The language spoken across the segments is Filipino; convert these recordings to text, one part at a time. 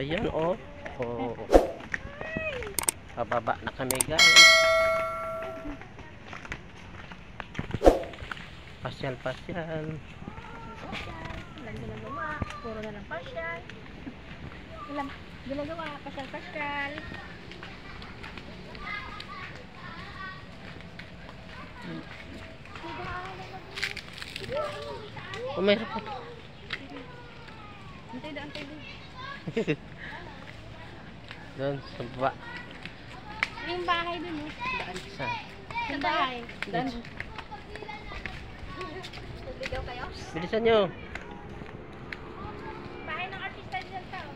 Ayan, oh. Oh. Pababa na kami, guys. Pasyal, pasyal. Ginagawa. Puro na lang pasyal. Ginagawa. Pasyal-pasyal. Oh, mayroon pa. Antay doon, antay doon. Doon, sa baba. Yung bahay doon, no? Sa, Yung bahay. Doon. Kayo? bilisan nyo. Bahay ng artista dyan tao.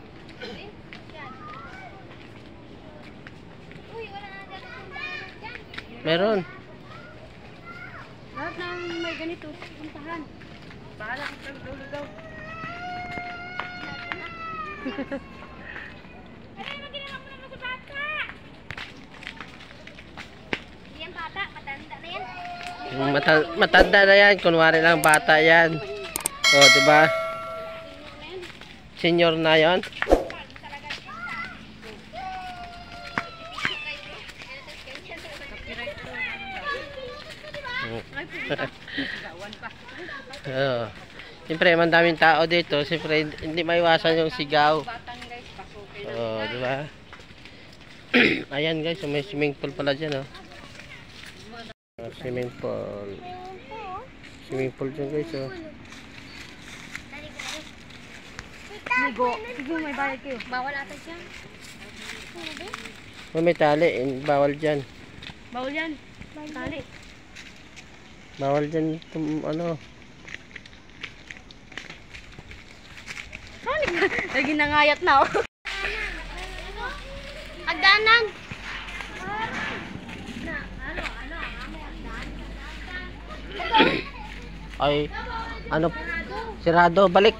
Uy, wala na dyan. Meron. Lahat ng may ganito, puntahan. Bahala ka sa ano ginawa mo naman sa bata? Yan bata, matanda na yan. Yung Mata matanda na yan. Kunwari lang bata yan. Oh, di ba? Senior na yon. Oo. Siyempre, man daming tao dito. Siyempre, hindi maiwasan yung sigaw. Oo, di ba? Ayan guys, may swimming pool pala dyan, oh. Ah, swimming pool. Swimming pool dyan guys, oh. Ligo. Sige, may bayad kayo. Bawal ata siya. Oh, may tali, eh, bawal dyan. Bawal yan. Tali. Bawal dyan, tum, ano. Lagi nangayat na oh. Agdanan. Ay, ano, sirado, balik.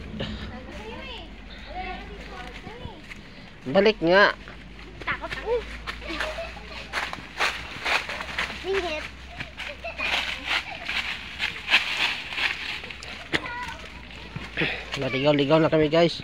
Balik nga. Takot ako. Singit. Naligaw-ligaw na kami guys.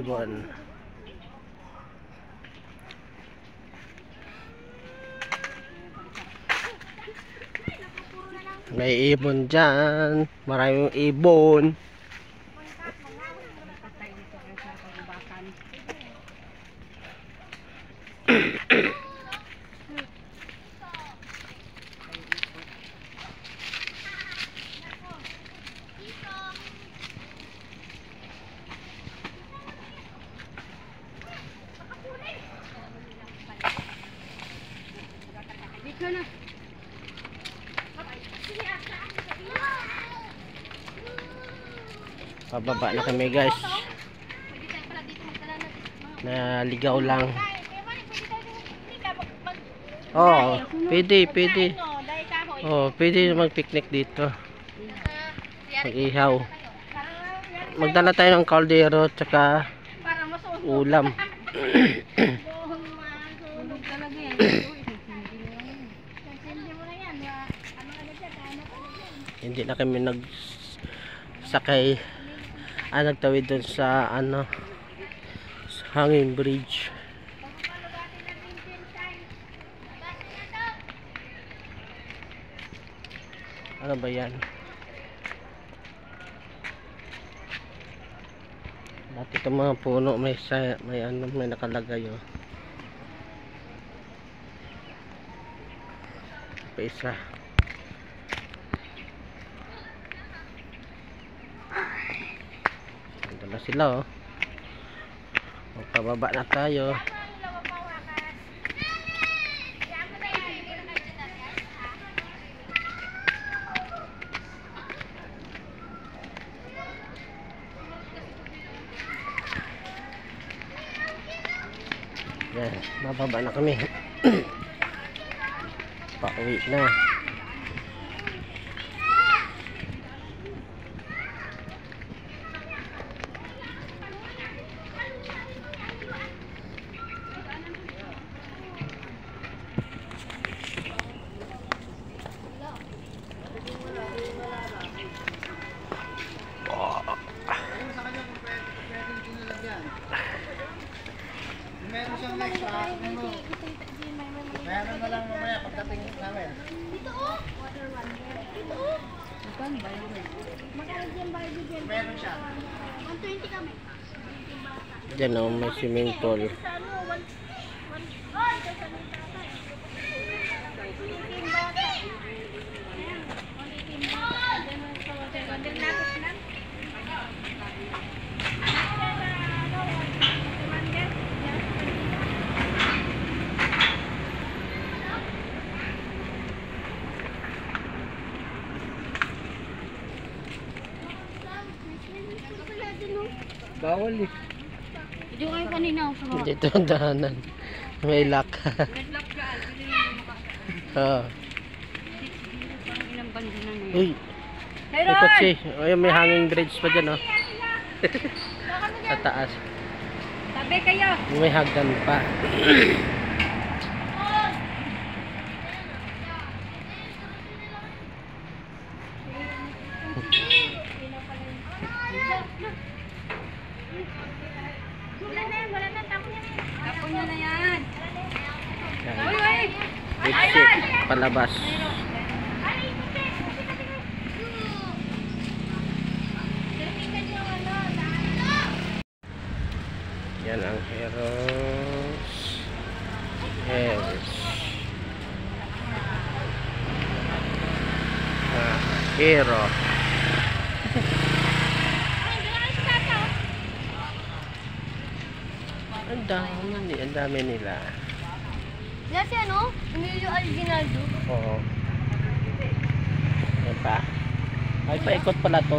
ibon. May ibon dyan. Maraming ibon. Dito na. Pababa na kami guys. Naligaw lang. Ewan, pwede pwede. Oo, pwede mag-picnic dito. Mag-ihaw. Magdala tayo ng kaldero tsaka ulam. Buhong masunog talaga yan. Sindi mo na yan. wa- Ano ka na dyan? Ano ka na dyan? Hindi na kami nag sakay ah, nagtawid dun sa ano sa hanging bridge. Ano ba yan? Dati itong mga puno may sa, may ano may nakalagay oh. Pa isa. na sila oh magpababa na tayo Yan, mababa na kami. Pauwi na. Meron siyang next pa, ano, meron na lang mamaya pagdating namin. Dito oh. Water wonder. Dito oh. Magkano ba yun? Magkano dyan Barbie dyan? Meron siya. 120 kami. Diyan oh, may swimming pool. Sa ano, 1... 1... Oh, ito sa may tatay. 18 bata. Ayan, 18 bata. Dyan mo sa water wonder. Lapit lang. Bawal eh. Hindi kayo kanina ako sa Dito ang daanan. May lock. Redlock ka, hindi mo makakita. oh. Parang ilang banda na na Uy, may kotse. Ayun, may hanging bridge pa dyan oh. Sa taas. Tabi kayo! May hagdan pa. na yan, wala na. Tapon yan. Tapon niya na yan. Yan. Uy, uy! Exit, palabas. Yan ang heroes. Heroes. Ah, hero. Ang dami, ni- ang dami nila. Yan si ano? Emilio Alginaldo. Oo. Yan pa. Ay, paikot pala to.